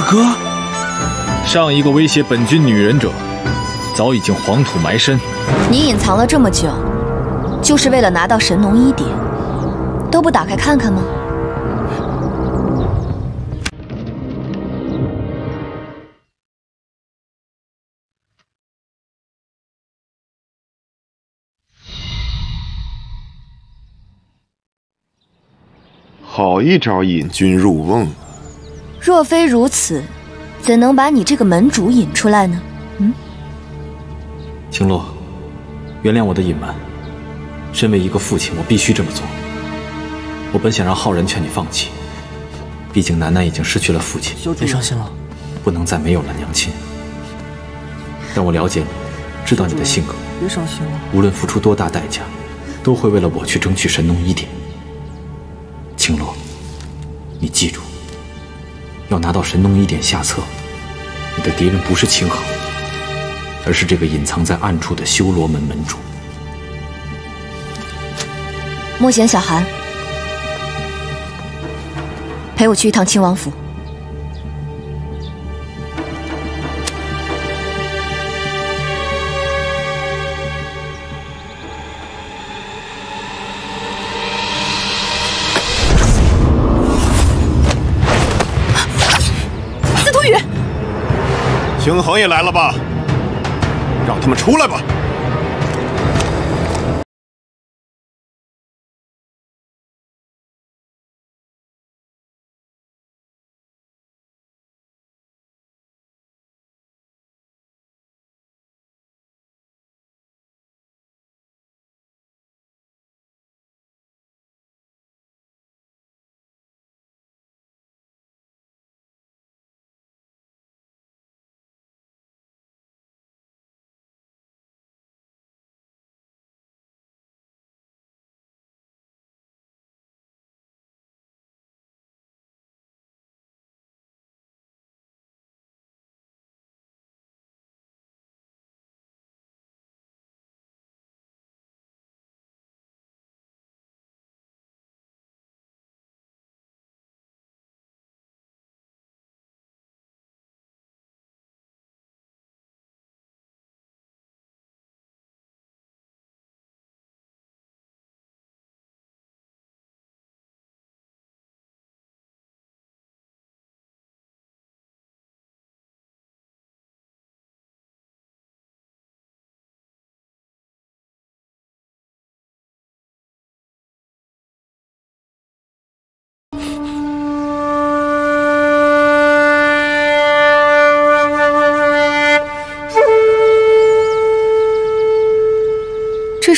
大哥，上一个威胁本君女人者，早已经黄土埋身。你隐藏了这么久，就是为了拿到神农一典，都不打开看看吗？好一招引君入瓮！若非如此，怎能把你这个门主引出来呢？嗯，青洛，原谅我的隐瞒。身为一个父亲，我必须这么做。我本想让浩然劝你放弃，毕竟楠楠已经失去了父亲。别伤心了，不能再没有了娘亲。但我了解你，知道你的性格。别伤心了。无论付出多大代价，都会为了我去争取神农一典。青洛，你记住，要拿到神农一典下册，你的敌人不是清河，而是这个隐藏在暗处的修罗门门主。莫贤、小寒，陪我去一趟亲王府。星恒也来了吧？让他们出来吧。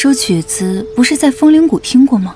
首曲子不是在风铃谷听过吗？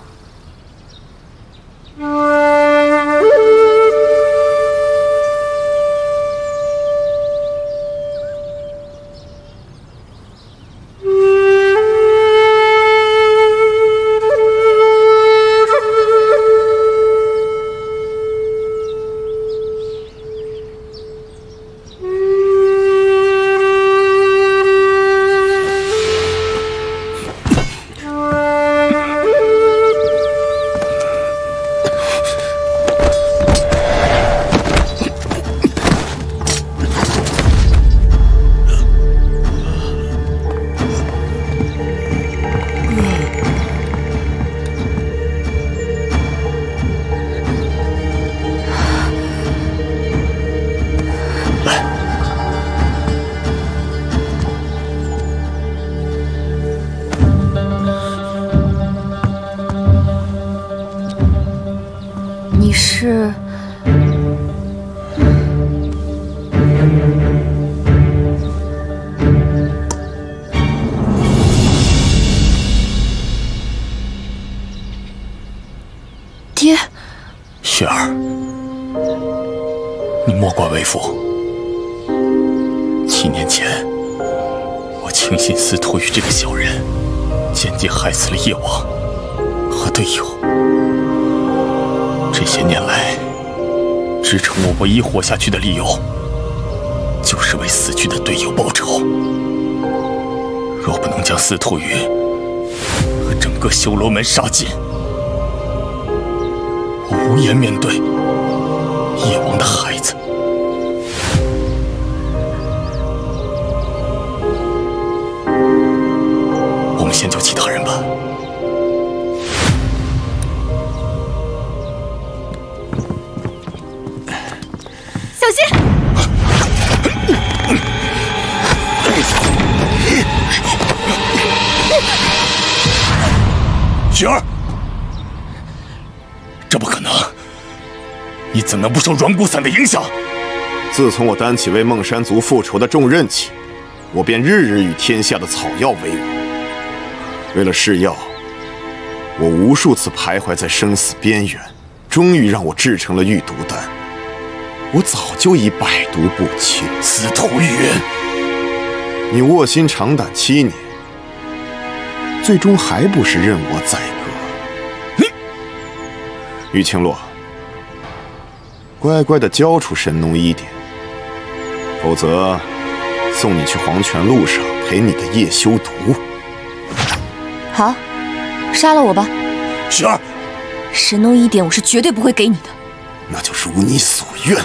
爹，雪儿，你莫怪为父。七年前，我轻信司徒羽这个小人，间接害死了叶王和队友。这些年来，支撑我唯一活下去的理由，就是为死去的队友报仇。若不能将司徒羽和整个修罗门杀尽，我无颜面对夜王的孩子。我们先救其他人吧。小心！雪儿这不可能！你怎能不受软骨散的影响？自从我担起为孟山族复仇的重任起，我便日日与天下的草药为伍。为了试药，我无数次徘徊在生死边缘，终于让我制成了玉毒丹。我早就已百毒不侵。司徒云，你卧薪尝胆七年，最终还不是任我宰割？玉青洛，乖乖的交出神农一点，否则送你去黄泉路上陪你的夜修毒。好，杀了我吧！雪儿，神农一点我是绝对不会给你的。那就如你所愿。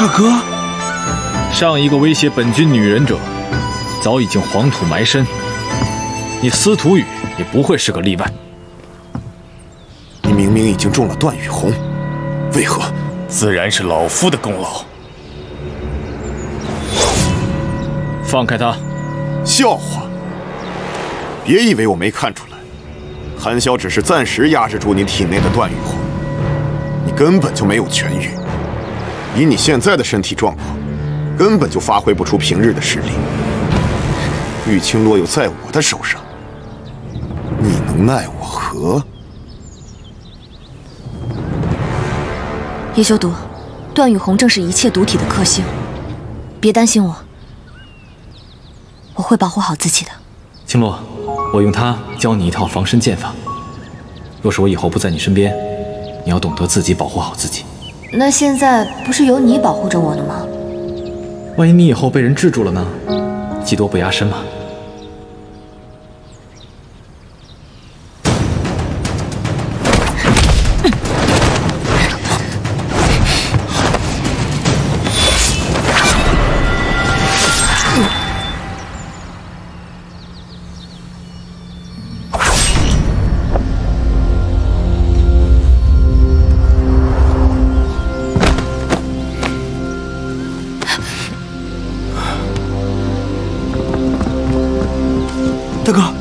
大哥，上一个威胁本君女人者，早已经黄土埋身。你司徒羽也不会是个例外。你明明已经中了段雨红，为何？自然是老夫的功劳。放开他！笑话！别以为我没看出来，韩萧只是暂时压制住你体内的段雨红，你根本就没有痊愈。以你现在的身体状况，根本就发挥不出平日的实力。玉清若又在我的手上，你能奈我何？叶修毒，段雨虹正是一切毒体的克星，别担心我，我会保护好自己的。青洛，我用它教你一套防身剑法。若是我以后不在你身边，你要懂得自己保护好自己。那现在不是由你保护着我呢吗？万一你以后被人制住了呢？技多不压身嘛。大哥。